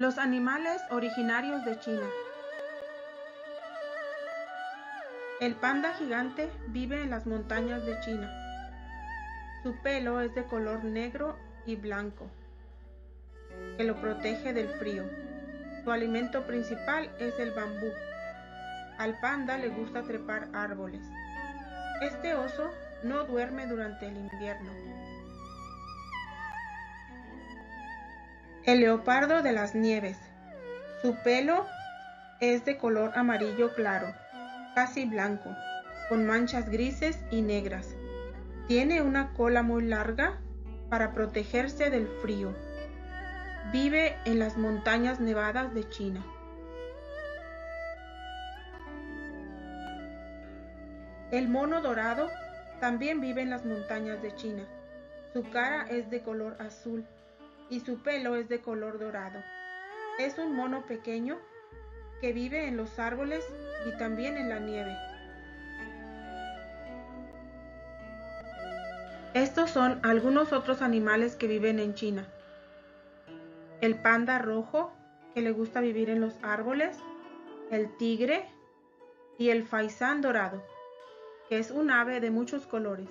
Los animales originarios de China. El panda gigante vive en las montañas de China. Su pelo es de color negro y blanco, que lo protege del frío. Su alimento principal es el bambú. Al panda le gusta trepar árboles. Este oso no duerme durante el invierno. El leopardo de las nieves. Su pelo es de color amarillo claro, casi blanco, con manchas grises y negras. Tiene una cola muy larga para protegerse del frío. Vive en las montañas nevadas de China. El mono dorado también vive en las montañas de China. Su cara es de color azul y su pelo es de color dorado. Es un mono pequeño que vive en los árboles y también en la nieve. Estos son algunos otros animales que viven en China. El panda rojo, que le gusta vivir en los árboles, el tigre y el faisán dorado, que es un ave de muchos colores.